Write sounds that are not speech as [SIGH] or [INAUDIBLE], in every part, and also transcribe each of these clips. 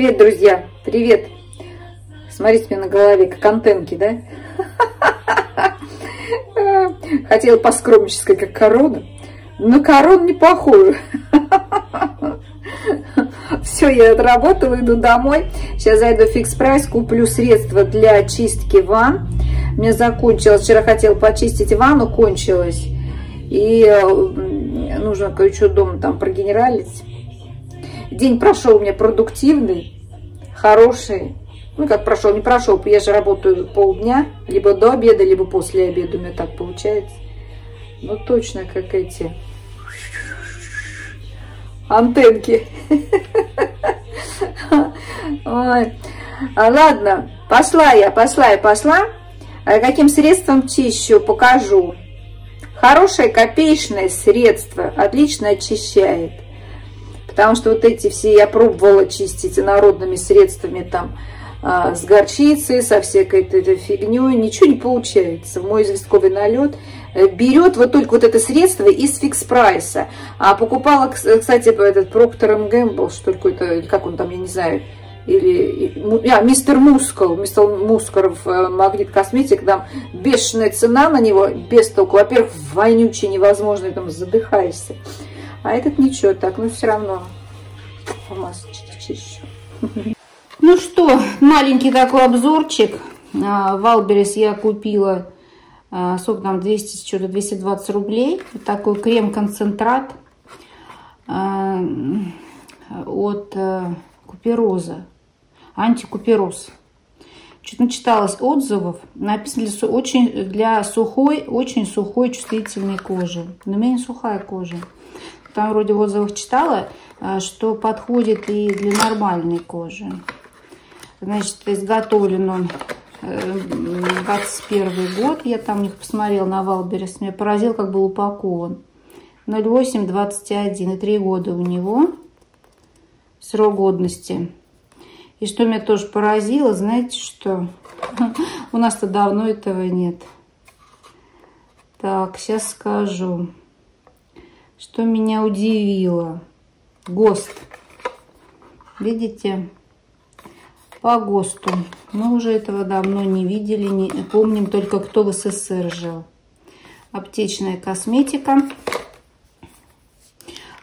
Привет, друзья! Привет! Смотрите мне на голове, как антенки, да? [LAUGHS] Хотела поскромничать сказать, как корона. На корону не похожа. [LAUGHS] Все, я отработала, иду домой. Сейчас зайду в фикс прайс, куплю средства для очистки ванн. Мне закончилось, вчера хотела почистить ванну, кончилось. И э, нужно кое-что дома там прогенералить. День прошел у меня продуктивный, хороший. Ну, как прошел, не прошел. Я же работаю полдня, либо до обеда, либо после обеда. У меня так получается. Ну, точно, как эти антенки. Ой. А, ладно, пошла я, пошла я, пошла. А каким средством чищу, покажу. Хорошее копеечное средство, отлично очищает. Потому что вот эти все я пробовала чистить народными средствами, там, а, с горчицей, со всякой этой фигней, ничего не получается. Мой известковый налет э, берет вот только вот это средство из фикс прайса. А покупала, кстати, этот Procter Gamble, что ли, какой-то, как он там, я не знаю, или а, мистер Мускул, мистер Мускаров э, магнит косметик, там бешеная цена на него, без толку. Во-первых, вонючий, невозможно, там задыхаешься. А этот ничего, так, но все равно масочки чищу. Ну что, маленький такой обзорчик. А, Wildberries я купила, а, сколько там, 200, что-то 220 рублей. Вот такой крем-концентрат а, от э, купероза, антикупероз. Что-то начиталась отзывов. Написано для, очень, для сухой, очень сухой чувствительной кожи. Но у меня не сухая кожа. Там вроде в отзывах читала, что подходит и для нормальной кожи. Значит, изготовлен он 21 э, год. Я там их посмотрела на Wildberries. Меня поразил, как был упакован. 0821 и 3 года у него срок годности. И что меня тоже поразило, знаете что? [LAUGHS] У нас-то давно этого нет. Так, сейчас скажу. Что меня удивило. ГОСТ. Видите? по ГОСТу. Мы уже этого давно не видели, не помним только, кто в СССР жил. Аптечная косметика.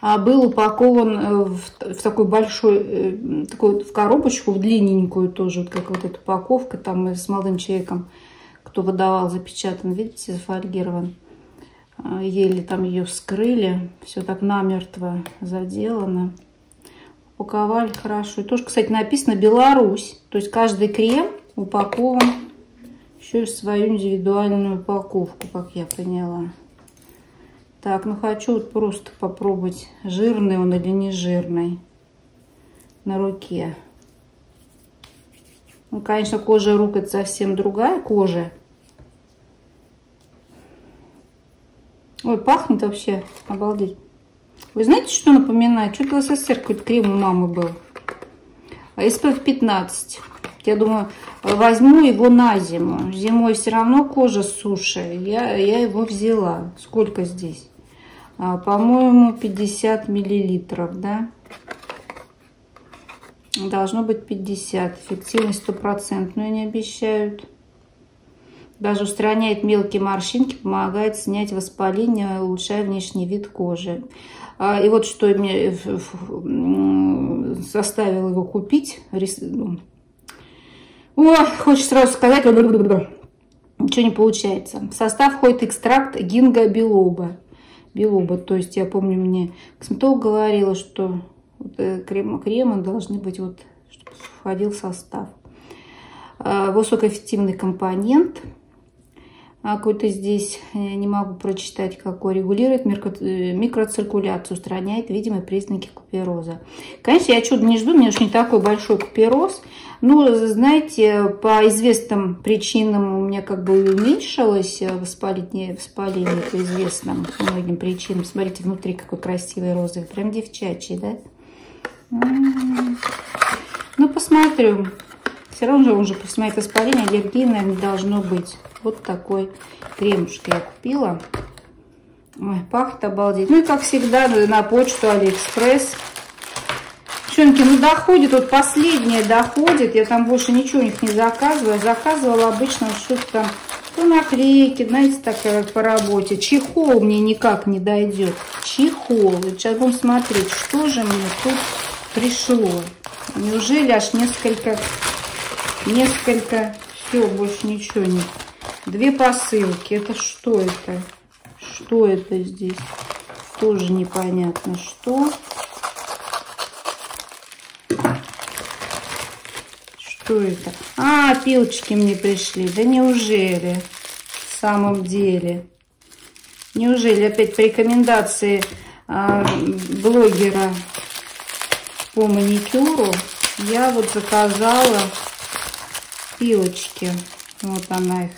А был упакован э, в, в такой большой, э, такой, в коробочку, в длинненькую тоже, вот как вот эта упаковка, там мы с молодым человеком, кто выдавал, запечатан, видите, зафольгирован. А, еле там ее вскрыли, все так намертво заделано упаковали хорошо. И тоже, кстати, написано Беларусь. То есть каждый крем упакован еще и в свою индивидуальную упаковку, как я поняла. Так, ну хочу вот просто попробовать, жирный он или не жирный на руке. Ну, конечно, кожа рук это совсем другая кожа. Ой, пахнет вообще, обалдеть. Вы знаете, что напоминает? Что-то в СССР какой-то крем у мамы был. SPF 15. Я думаю, возьму его на зиму. Зимой все равно кожа суше. Я, я его взяла. Сколько здесь? А, По-моему, 50 миллилитров, да? Должно быть 50. Эффективность стопроцентную не обещают. Даже устраняет мелкие морщинки, помогает снять воспаление, улучшая внешний вид кожи. А, и вот что мне заставило его купить. Ну, О, хочется сразу сказать, ничего не получается. В состав входит экстракт гинга белоба. Белоба, то есть я помню, мне косметолог говорила, что э, крем, кремы должны быть вот, чтобы входил в состав. А, высокоэффективный компонент – какой-то здесь, э, не могу прочитать какой, регулирует э, микроциркуляцию, устраняет видимые признаки купероза. Конечно, я чудо не жду, у меня уж не такой большой купероз. Ну, знаете, по известным причинам у меня как бы уменьшилось воспаление, воспаление по известным многим причинам. Смотрите, внутри какой красивый розовый, прям девчачий, да? Ну, посмотрю. Все равно же уже после моих воспаления аллергии, наверное, должно быть. Вот такой кремушек я купила. Ой, пахнет обалдеть. Ну и как всегда на почту Алиэкспресс. Девчонки, ну доходит, вот последнее доходит. Я там больше ничего у них не заказываю. заказывала обычно что-то там, то наклейки, знаете, так по работе. Чехол мне никак не дойдет. Чехол. Сейчас будем смотреть, что же мне тут пришло. Неужели аж несколько, несколько, все, больше ничего нет. Две посылки. Это что это? Что это здесь? Тоже непонятно, что. Что это? А, пилочки мне пришли. Да неужели? В самом деле. Неужели опять по рекомендации а, блогера по маникюру я вот заказала пилочки. Вот она их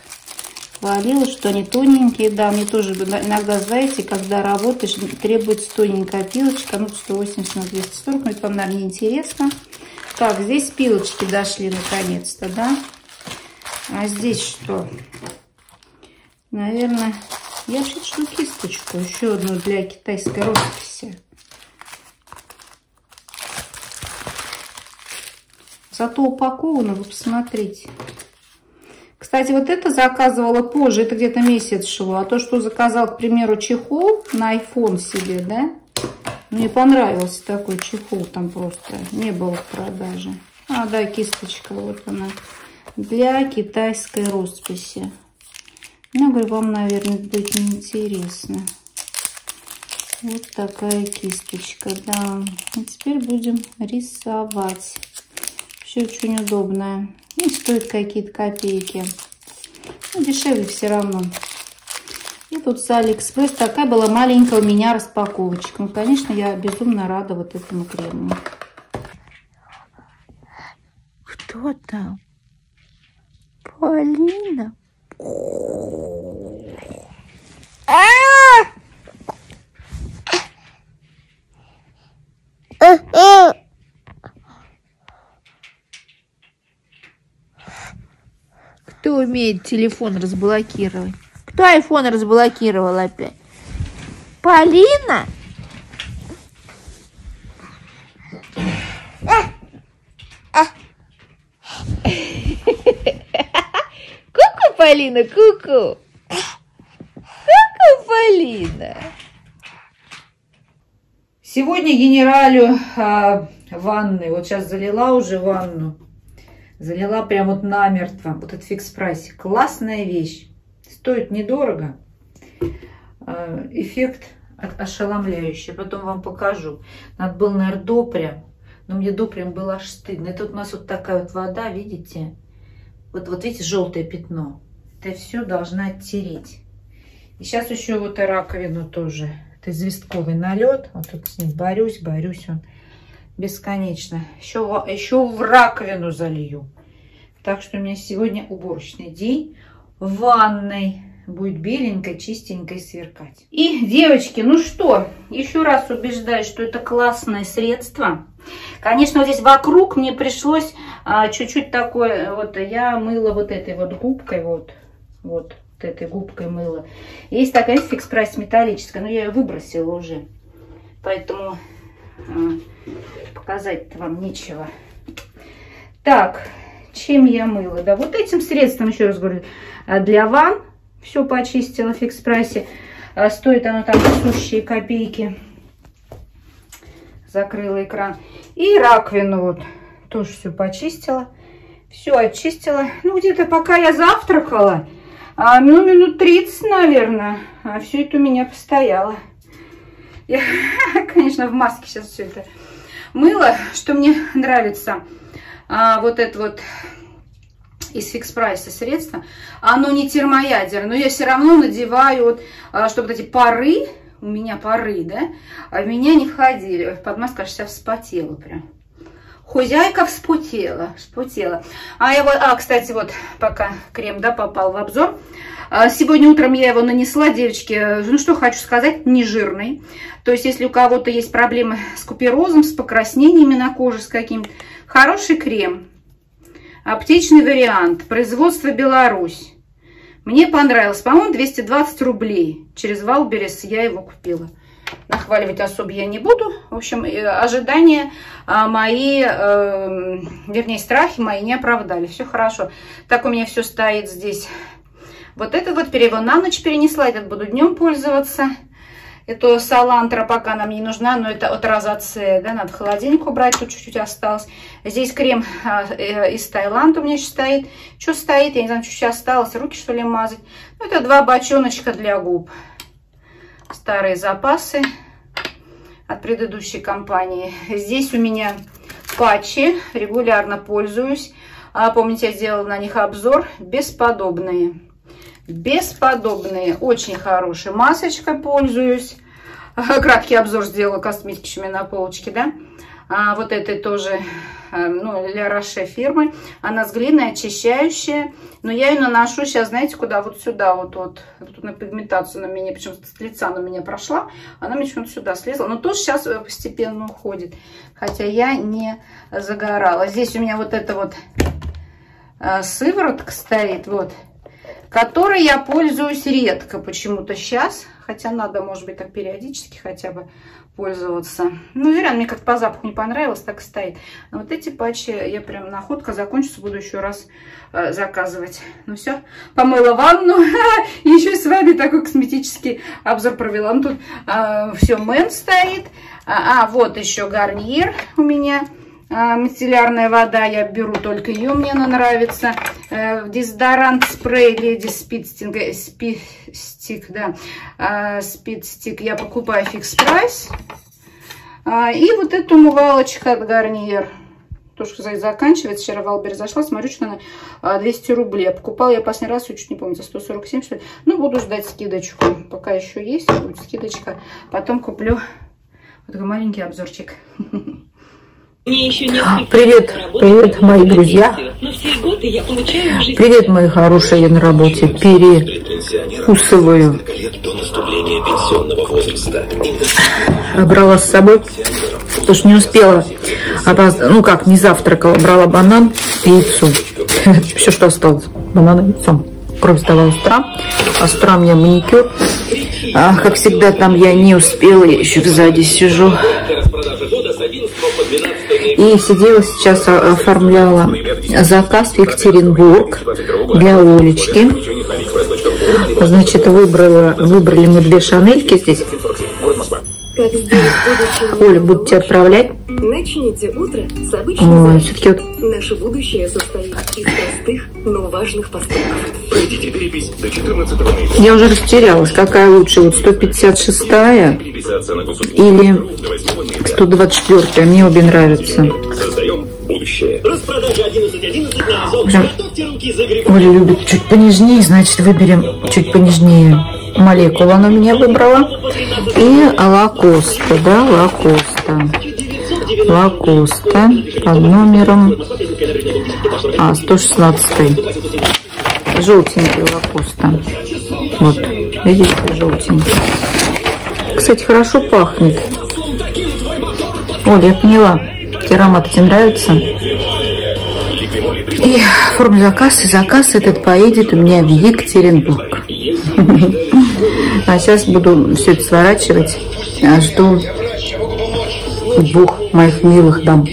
хвалила, что они тоненькие. Да, мне тоже иногда, знаете, когда работаешь, требуется тоненькая пилочка. Ну, 180 на 240, но это вам, наверное, неинтересно. Так, здесь пилочки дошли наконец-то, да? А здесь что? Наверное, я жду кисточку. Еще одну для китайской росписи. Зато упаковано, вы посмотрите. Кстати, вот это заказывала позже, это где-то месяц шло. А то, что заказал, к примеру, чехол на iPhone себе, да? Мне понравился такой чехол, там просто не было в продаже. А, да, кисточка, вот она. Для китайской росписи. Ну, говорю, вам, наверное, будет неинтересно. Вот такая кисточка, да. И теперь будем рисовать. Все очень удобное. И стоит какие-то копейки. Ну, дешевле все равно. И тут с Алиэкспресс такая была маленькая у меня распаковочка. Ну, конечно, я безумно рада вот этому крему. Кто там? Полина? Кто умеет телефон разблокировать? Кто айфон разблокировал опять? Полина? Ку-ку, Полина, ку-ку. Ку-ку, Полина. Сегодня генералю а, ванны, вот сейчас залила уже ванну, залила прям вот намертво, вот этот фикс прайс, классная вещь. Стоит недорого. А, эффект ошеломляющий. Потом вам покажу. Надо было, наверное, допрям. Но мне допрям было аж стыдно. Это вот у нас вот такая вот вода, видите? Вот, вот видите, желтое пятно. Это все должна оттереть. И сейчас еще вот и раковину тоже. Это известковый налет. Вот тут с ним борюсь, борюсь он бесконечно. Еще, еще в раковину залью. Так что у меня сегодня уборочный день в ванной. Будет беленькой, чистенькой сверкать. И, девочки, ну что, еще раз убеждаюсь, что это классное средство. Конечно, вот здесь вокруг мне пришлось а, чуть-чуть а, такое, вот я мыла вот этой вот губкой, вот, вот, вот этой губкой мыла. Есть такая Fix Price металлическая, но я ее выбросила уже. Поэтому а, показать вам нечего. Так, чем я мыла? Да, вот этим средством, еще раз говорю, а, для ванн. Все почистила в Fix Price. А, стоит оно там сущие копейки. Закрыла экран. И раковину вот тоже все почистила. Все очистила. Ну, где-то пока я завтракала, а, ну, минут 30, наверное, а все это у меня постояло. Я, [LAUGHS] конечно, в маске сейчас все это мыло. Что мне нравится, а, вот это вот из фикс прайса средство, оно не термоядерное, но я все равно надеваю, вот, а, чтобы вот эти пары, у меня пары, да, а в меня не входили. Подмазка вся вспотела прям. Хозяйка вспотела, вспотела. А я вот, а, кстати, вот пока крем, да, попал в обзор. А, сегодня утром я его нанесла, девочки, ну что хочу сказать, не жирный. То есть, если у кого-то есть проблемы с куперозом, с покраснениями на коже, с каким хороший крем. Аптечный вариант. Производство Беларусь. Мне понравилось. По-моему, 220 рублей. Через Wildberries я его купила. нахваливать особо я не буду. В общем, э, ожидания а, мои, э, вернее, страхи мои не оправдали. Все хорошо. Так у меня все стоит здесь. Вот этот вот перевод на ночь перенесла, этот буду днем пользоваться. Это салантра пока нам не нужна, но это от розацеа, да, надо в холодильник убрать, тут чуть-чуть осталось. Здесь крем а, э, из Таиланда у меня еще стоит. Что стоит, я не знаю, чуть-чуть осталось, руки что ли мазать. Ну, это два бочоночка для губ. Старые запасы от предыдущей компании. Здесь у меня патчи, регулярно пользуюсь. А, помните, я сделала на них обзор. Бесподобные. Бесподобные, очень хорошие. Масочкой пользуюсь. Краткий обзор сделала косметики на полочке, да. А, вот этой тоже, э, ну, для Роше фирмы. Она с глиной, очищающая. Но я ее наношу сейчас, знаете, куда? Вот сюда, вот, вот. Тут на пигментацию на меня, причем с лица на меня прошла. Она мне почему-то сюда слезла. Но тоже сейчас э, постепенно уходит. Хотя я не загорала. Здесь у меня вот эта вот э, сыворотка стоит, вот которой я пользуюсь редко почему-то сейчас, хотя надо, может быть, так периодически хотя бы пользоваться. Ну, верно, мне как по запаху не понравилось, так и стоит. Но вот эти патчи я прям находка закончится, буду еще раз э, заказывать. Ну все, помыла ванну, [LAUGHS] еще с вами такой косметический обзор провела. Ну, тут э, все, мэн стоит. А, а, вот еще гарниер у меня мицеллярная вода, я беру только ее, мне она нравится. Э, дезодорант спрей Lady Speed э, Stick, да, а, Stick я покупаю фикс прайс. А, и вот эту умывалочка от Гарниер. Тоже, кстати, заканчивается. Вчера в зашла, смотрю, что она 200 рублей. Покупала я последний раз, чуть не помню, за 147, что ли. Ну, буду ждать скидочку. Пока еще есть, будет скидочка. Потом куплю вот такой маленький обзорчик. [LAUGHS] Привет, привет, мои друзья. Привет, мои хорошие, я на работе перекусываю. Брала с собой, потому что не успела, ну как, не завтракала, брала банан яйцо. [LAUGHS] Все, что осталось, банан и яйцо. Кровь сдала остра, остра мне маникюр. А, как всегда, там я не успела, я еще сзади сижу. И сидела сейчас, а, оформляла заказ в Екатеринбург для Олечки. Значит, выбрала, выбрали мы две шанельки здесь. Оля, буду тебя отправлять. Начните утро с обычной Ой, все-таки вот... Наше будущее состоит из простых, но важных поступков. Пройдите перепись до 14 ноября. Я уже растерялась, какая лучше, вот 156-я или 124-я. Мне обе нравятся. Создаем будущее. Распродажа 11.11 Оля любит чуть понежнее, значит, выберем чуть понежнее молекулу она меня выбрала. И Lacoste, да, Lacoste. Lacoste под номером а, 116. Желтенький Lacoste. Вот, видите, желтенький. Кстати, хорошо пахнет. Оля, я поняла. Тебе аромат тебе нравится? И оформлю заказ, и заказ этот поедет у меня в Екатеринбург. [LAUGHS] А сейчас буду все это сворачивать. Жду двух моих милых дам.